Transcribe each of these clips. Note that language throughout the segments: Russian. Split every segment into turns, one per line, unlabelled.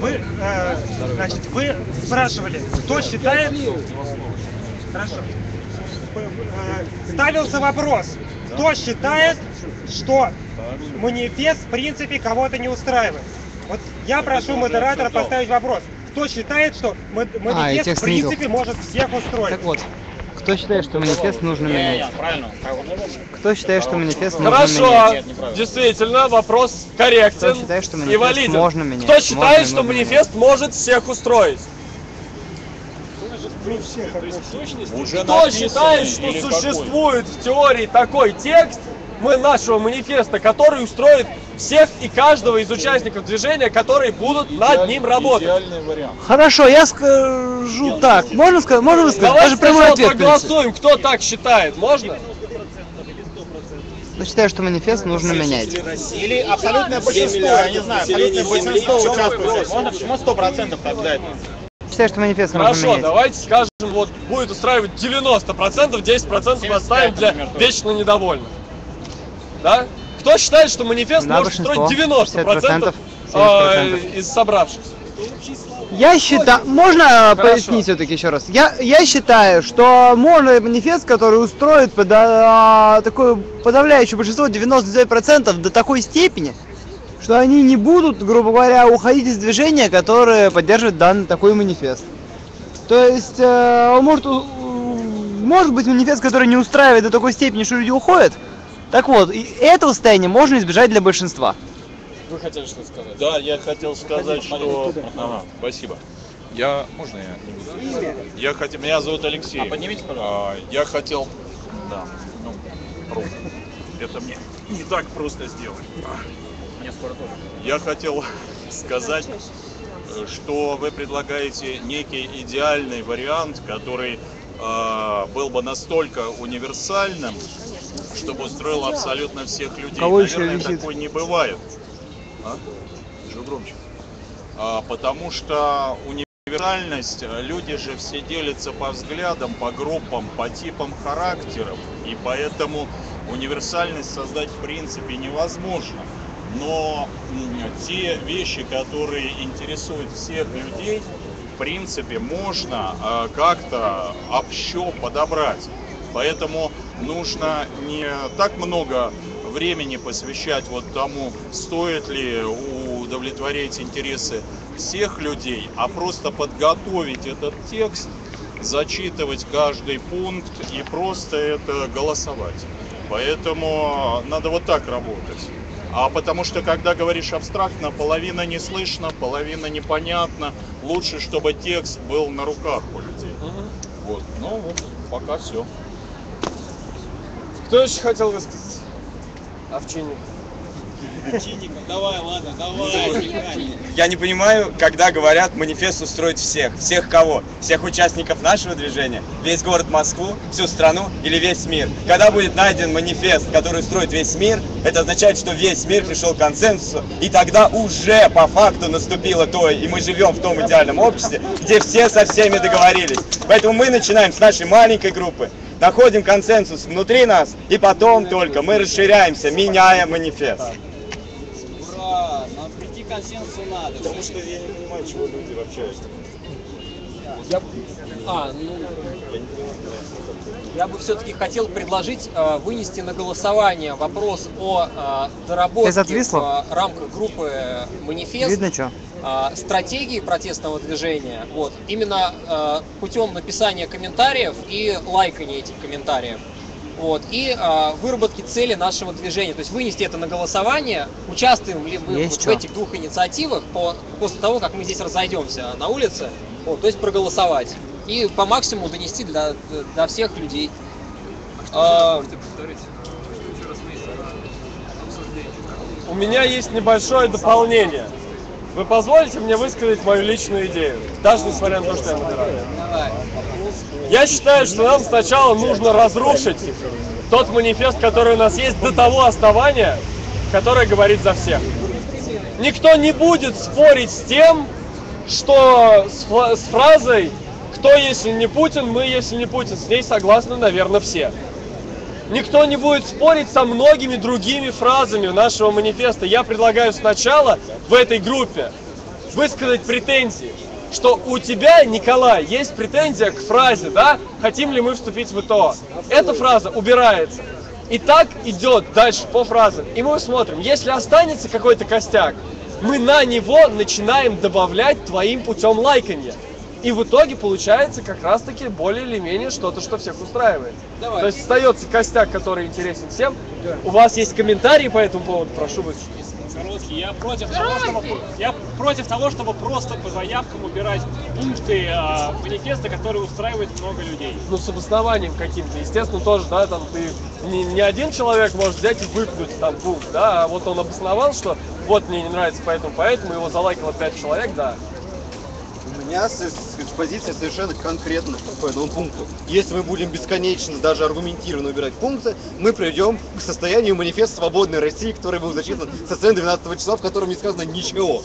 Вы, э, значит, вы спрашивали, кто считает... Хорошо. Э, Ставился вопрос, кто считает, что манифест в принципе кого-то не устраивает. Вот я прошу модератора поставить вопрос. Кто считает, что
А,
манифест в принципе может всех устроить?
Так вот, кто считает, что манифест нужно менять?
правильно.
Кто считает, что манифест нужно
Хорошо,
менять?
действительно, вопрос корректен
Кто считает, что
и
манифест
валиден.
можно менять?
Кто считает,
Можно
что
нужно
манифест может всех устроить?
Уже
Кто
написанный
считает, что
или какой?
существует в теории такой текст мы нашего манифеста, который устроит всех и каждого из участников движения, которые будут над ним работать?
Хорошо, я скажу так. Можно сказать, можно высказать?
Давайте
Даже прямой ответ.
проголосуем, кто так считает. Можно?
Кто считает, что манифест нужно менять?
Или абсолютное большинство, я не знаю, абсолютное большинство участвует. Можно почему сто процентов тогда?
Считаю, что манифест нужно
Хорошо,
менять.
давайте скажем, вот будет устраивать 90%, 10% оставим для вечно недовольных. Да? Кто считает, что манифест
Да,
может устроить
большинство.
90%
70%,
э, из собравшихся?
Я считаю, можно э, пояснить все-таки еще раз? Я, я считаю, что можно манифест, который устроит пода- такое подавляющее большинство, 99% до такой степени, что они не будут, грубо говоря, уходить из движения, которое поддерживает данный такой манифест. То есть, э, может, может быть манифест, который не устраивает до такой степени, что люди уходят. Так вот, и этого состояния можно избежать для большинства.
Вы хотели что-то сказать?
Да, я хотел сказать, что... Ага, спасибо. Я... Можно я не буду? Я хотел... Меня зовут Алексей.
А поднимите, пожалуйста.
А, Я хотел... Да, ну, просто. Это мне не так просто сделать.
Мне скоро тоже.
Я хотел сказать, что вы предлагаете некий идеальный вариант, который э, был бы настолько универсальным, чтобы устроил абсолютно всех людей.
кого еще
Наверное,
висит?
такой не бывает. А? Чего громче? А, потому что универсальность, э, люди же все делятся по взглядам, по группам, по типам характеров, и поэтому универсальность создать в принципе невозможно. Но те вещи, которые интересуют всех людей, в принципе, можно э, как-то общо подобрать. Поэтому нужно не так много времени посвящать вот тому, стоит ли удовлетворять интересы всех людей, а просто подготовить этот текст, зачитывать каждый пункт и просто это голосовать. Поэтому надо вот так работать. А потому что, когда говоришь абстрактно, половина не слышно, половина непонятно. Лучше, чтобы текст был на руках у людей. Вот. Ну вот, пока все.
Кто еще хотел высказаться? Овчинник.
Давай, ладно, давай.
Я не понимаю, когда говорят манифест устроить всех. Всех кого? Всех участников нашего движения? Весь город Москву? Всю страну? Или весь мир? Когда будет найден манифест, который устроит весь мир, это означает, что весь мир пришел к консенсусу, и тогда уже по факту наступило то, и мы живем в том идеальном обществе, где все со всеми договорились. Поэтому мы начинаем с нашей маленькой группы, находим консенсус внутри нас, и потом только мы расширяемся, меняя манифест.
Ура, нам прийти к консенсусу надо.
Потому что я не понимаю, чего люди вообще.
А, ну, я бы все-таки хотел предложить э, вынести на голосование вопрос о э, доработке в э, рамках группы «Манифест»
Видно что?
э, стратегии протестного движения, вот, именно э, путем написания комментариев и лайкания этих комментариев. Вот, и э, выработки цели нашего движения. То есть вынести это на голосование, участвуем ли мы вот в этих двух инициативах по, после того, как мы здесь разойдемся на улице, вот, то есть проголосовать. И по максимуму донести для, до всех людей. А,
У меня есть небольшое дополнение. Вы позволите мне высказать мою личную идею, даже несмотря на то, что я модератор. Я считаю, что нам сначала нужно разрушить тот манифест, который у нас есть, до того основания, которое говорит за всех. Никто не будет спорить с тем, что с, с фразой «Кто, если не Путин, мы, если не Путин», ней согласны, наверное, все. Никто не будет спорить со многими другими фразами нашего манифеста. Я предлагаю сначала в этой группе высказать претензии, что у тебя, Николай, есть претензия к фразе, да, хотим ли мы вступить в ИТО. Эта фраза убирается. И так идет дальше по фразам. И мы смотрим, если останется какой-то костяк, мы на него начинаем добавлять твоим путем лайканья. И в итоге получается как раз таки более или менее что-то, что всех устраивает.
Давай.
То есть остается костяк, который интересен всем. У вас есть комментарии по этому поводу, прошу вас.
Короткий. Я против того, чтобы я против того, чтобы просто по заявкам убирать пункты э, манифеста, которые устраивают много людей.
Ну, с обоснованием каким-то. Естественно, тоже, да, там ты не, не один человек может взять и выпнуть там пункт, да, а вот он обосновал, что вот мне не нравится поэтому, поэтому его залайкало 5 человек, да.
Меня с- с- позиция совершенно конкретна по этому пункту. Если мы будем бесконечно, даже аргументированно убирать пункты, мы придем к состоянию манифеста свободной России, который был зачитан со сцены 12 числа, в котором не сказано ничего.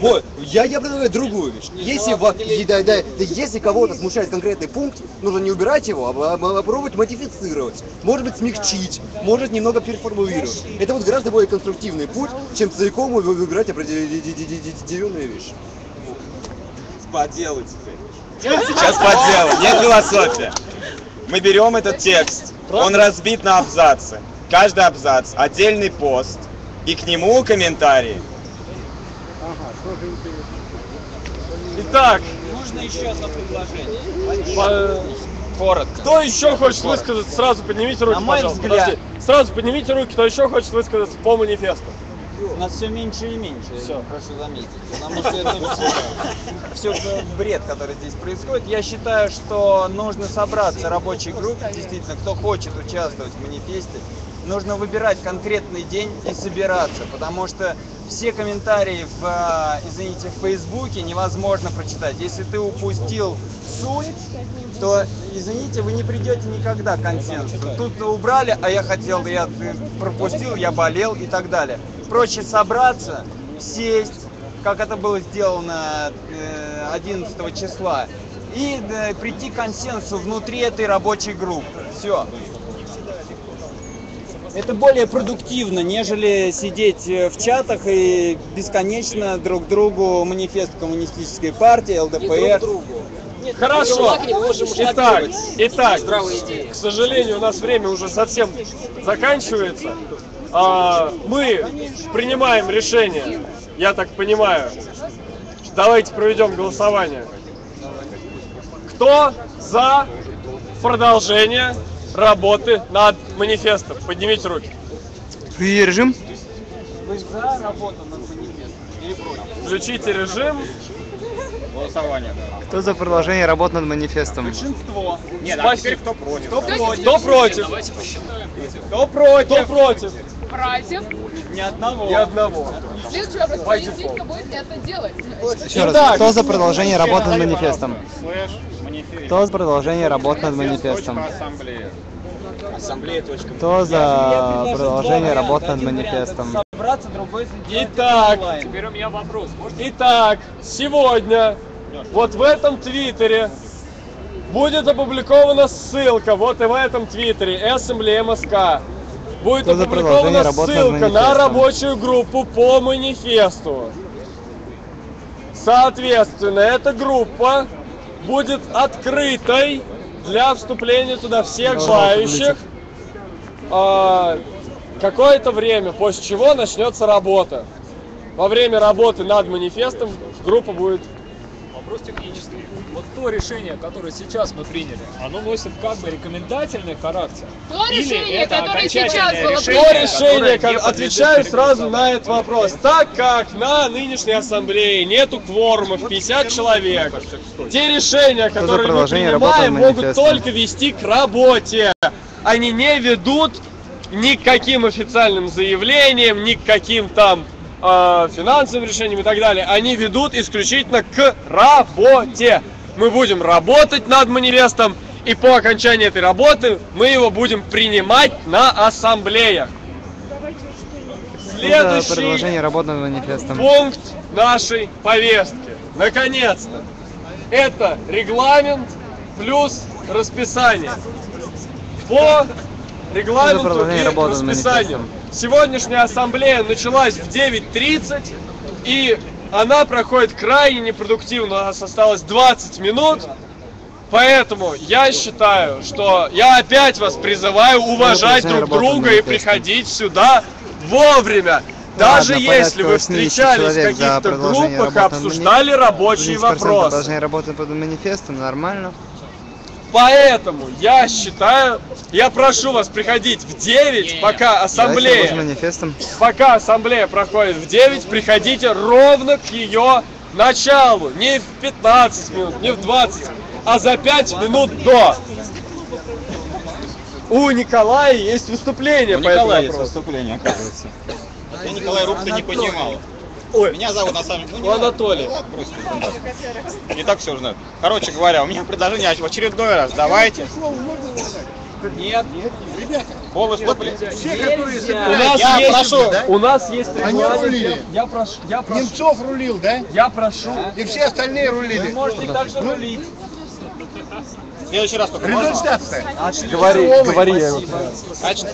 Вот. Я, я предлагаю другую вещь. Если, и- да, да, да, если кого-то смущает конкретный пункт, нужно не убирать его, а, а- а попробовать модифицировать. Может быть, смягчить, может немного переформулировать. Это вот гораздо более конструктивный путь, чем целиком вы- выбирать определенные вещи.
По делу теперь. Сейчас по делу. Нет философии. Мы берем этот текст, он разбит на абзацы. Каждый абзац отдельный пост, и к нему комментарии.
Итак,
Можно еще одно предложение?
по-
Коротко.
кто еще хочет высказаться, сразу поднимите руки,
На мой
пожалуйста.
взгляд-
Подожди. Сразу поднимите руки, кто еще хочет высказаться по манифесту.
У нас все меньше и меньше,
Всё.
я прошу заметить. Потому что это все, все бред, который здесь происходит. Я считаю, что нужно собраться рабочей группе, действительно, кто хочет участвовать в манифесте, нужно выбирать конкретный день и собираться, потому что все комментарии в, а, извините, в Фейсбуке невозможно прочитать. Если ты упустил суть, то, извините, вы не придете никогда к консенсусу. Тут убрали, а я хотел, я пропустил, я болел и так далее. Проще собраться, сесть, как это было сделано э, 11 числа, и э, прийти к консенсусу внутри этой рабочей группы. Все. Это более продуктивно, нежели сидеть э, в чатах и бесконечно друг другу манифест коммунистической партии,
Не друг
ЛДПР.
другу. Нет,
Хорошо. Итак, итак, к сожалению, у нас время уже совсем заканчивается. А, мы принимаем решение, я так понимаю. Давайте проведем голосование. Кто за продолжение работы над манифестом? Поднимите руки.
Режим.
Вы за работу над манифестом или против?
Включите режим.
Голосование.
Кто за продолжение работ над манифестом?
Большинство.
Нет,
а теперь
кто против?
Кто против?
Кто против?
Кто против?
Против?
Ни одного.
Ни одного.
Следующий вопрос. Кто будет это делать.
Еще раз, кто за продолжение работ над манифестом? Кто за продолжение работ над манифестом?
Ассамблея.
Ассамблея.
Кто за продолжение работ над манифестом?
Итак.
Теперь у меня вопрос.
Итак, сегодня вот в этом твиттере будет опубликована ссылка, вот и в этом твиттере, Assembly MSK. Будет
Что
опубликована ссылка на рабочую группу по манифесту. Соответственно, эта группа будет открытой для вступления туда всех
Должна
желающих а, какое-то время, после чего начнется работа. Во время работы над манифестом группа будет
вопрос технический. Вот то решение, которое сейчас мы приняли, оно носит как бы рекомендательный характер.
То
Или
решение,
это
которое сейчас было
решение?
То решение, как- отвечаю сразу на этот вопрос. Так как на нынешней ассамблее нету кворума в 50 человек, те решения, которые мы принимаем, могут только вести к работе. Они не ведут ни к каким официальным заявлениям, ни к каким там э, финансовым решениям и так далее. Они ведут исключительно к работе. Мы будем работать над манифестом, и по окончании этой работы мы его будем принимать на ассамблеях. Следующий
продолжение работ над манифестом?
пункт нашей повестки. Наконец-то. Это регламент плюс расписание. По регламенту и
работы
расписанию. Сегодняшняя ассамблея началась в 9.30 и Она проходит крайне непродуктивно, у нас осталось 20 минут. Поэтому я считаю, что я опять вас призываю уважать друг друга и приходить сюда вовремя. Даже
Ладно,
если вы
80
встречались в каких-то группах и обсуждали рабочие
10%
вопросы.
должны работать под манифестом, нормально.
Поэтому я считаю, я прошу вас приходить в 9, пока ассамблея,
манифестом.
пока ассамблея проходит в 9, приходите ровно к ее началу. Не в 15 минут, не в 20, а за 5 минут до. У Николая есть выступление
У
по этому
Николая есть выступление, оказывается. Я Николай Рубка не понимал.
Ой,
Меня зовут на самом деле... ну,
у Анатолия.
ладно, бросьте, да. Не так все знают. Короче говоря, у меня предложение в очередной раз. Давайте. Нет. Пол выступления.
У нас
Я
есть,
прошу.
у нас есть
Они
регламент.
рулили.
Я прошу, я прошу,
Немцов рулил, да?
я прошу.
И все остальные рулили.
Вы можете также рулить.
В следующий раз только можно?
Говори, говори. я его
Значит,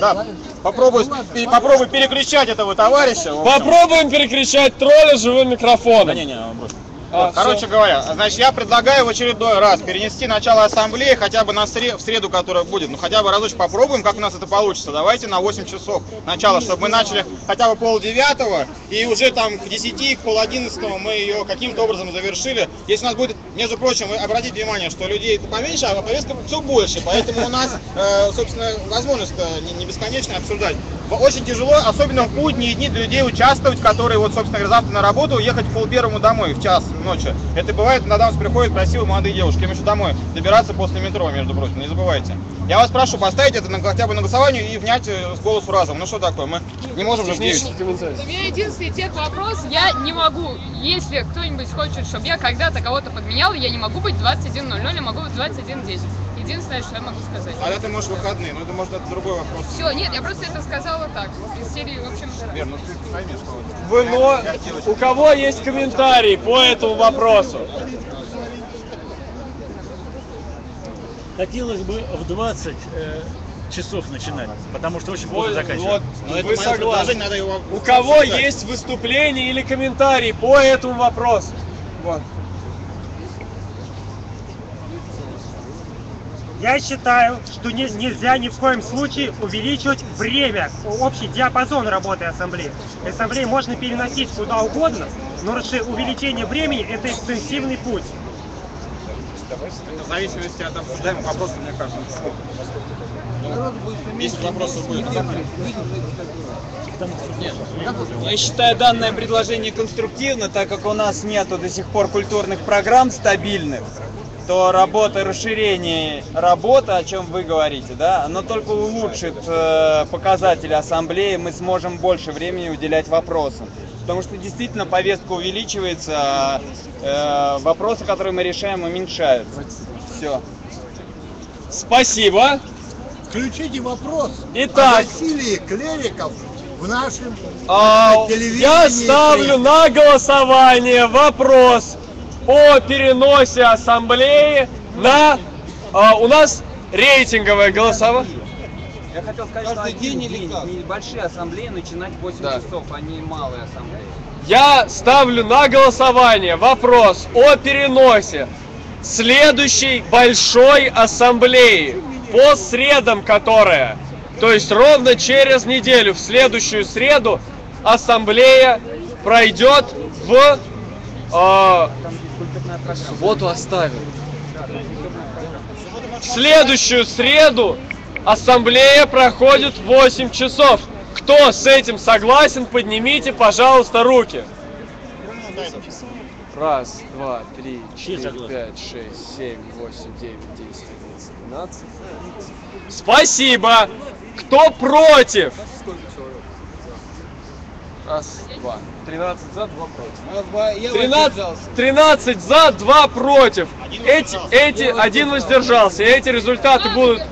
да, попробуй, пе- попробуй перекричать этого товарища. в общем.
Попробуем перекричать тролля живым микрофоном.
Да не, не, он будет.
А,
Вот, Короче говоря, значит, я предлагаю в очередной раз перенести начало ассамблеи хотя бы на сре- в среду, которая будет. Ну, хотя бы разочек попробуем, как у нас это получится. Давайте на 8 часов начало, чтобы мы начали хотя бы пол девятого, и уже там к 10, к пол одиннадцатого мы ее каким-то образом завершили. Если у нас будет, между прочим, вы обратите внимание, что людей поменьше, а повестка все больше, поэтому у нас, э, собственно, возможность не, не бесконечно обсуждать. Очень тяжело, особенно в будние дни для людей участвовать, которые вот, собственно говоря, завтра на работу, ехать в пол первому домой в час ночи. Это бывает, иногда у нас приходят красивые молодые девушки, им еще домой добираться после метро, между прочим, не забывайте. Я вас прошу поставить это на, хотя бы на голосование и внять э, с голосу разом. Ну что такое, мы не можем же девять.
У меня единственный тех вопрос, я не могу, если кто-нибудь хочет, чтобы я когда-то кого-то подменяла, я не могу быть 21.00, я могу быть 21.10. Единственное, что я могу сказать.
А это может выходные, но это может это другой вопрос.
Все, нет, я просто это сказала так, из серии, в общем,
Вер, ну ты пойми, что
Вы, но у кого есть комментарии по этому вопросу?
Хотелось бы в 20 э, часов начинать, потому что очень поздно заканчивать.
вот, вы согласны?
надо его
У кого есть выступление или комментарий по этому вопросу? Вот.
Я считаю, что не- нельзя ни в коем случае увеличивать время, общий диапазон работы ассамблеи. Ассамблеи можно переносить куда угодно, но увеличение времени – это экстенсивный путь.
Это в зависимости от обсуждаемых вопросов, мне кажется. Если вопросов будет.
Я считаю данное предложение конструктивно, так как у нас нету до сих пор культурных программ стабильных, то работа, расширение работы, о чем вы говорите, да, оно только улучшит э, показатели ассамблеи, мы сможем больше времени уделять вопросам. Потому что действительно повестка увеличивается, а э, вопросы, которые мы решаем, уменьшаются. Все.
Спасибо.
Включите вопрос
Итак.
о насилии клериков в нашем
А,
телевидении.
я ставлю на голосование вопрос о переносе ассамблеи на... а, у нас рейтинговое голосование.
Я хотел сказать, что один день небольшие ассамблеи начинать в 8
Да.
часов, а не малые ассамблеи.
Я ставлю на голосование вопрос о переносе следующей большой ассамблеи по средам, которая, то есть ровно через неделю, в следующую среду, ассамблея пройдет в э, субботу оставил. В следующую среду ассамблея проходит в 8 часов. Кто с этим согласен, поднимите, пожалуйста, руки. Раз, два, три, четыре, пять, шесть, семь, восемь, девять, десять, одиннадцать, двенадцать. Спасибо. Кто против? Раз, два. 13 за, два против. 13, 13 за, 2 против. Эти, эти, один воздержался. Эти результаты будут,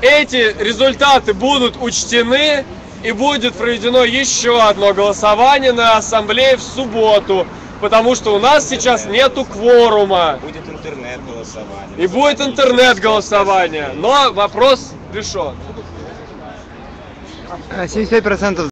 эти результаты будут учтены и будет проведено еще одно голосование на ассамблее в субботу, потому что у нас сейчас нету кворума
Будет интернет-голосование.
и будет интернет-голосование. Но вопрос решен.
А, 75%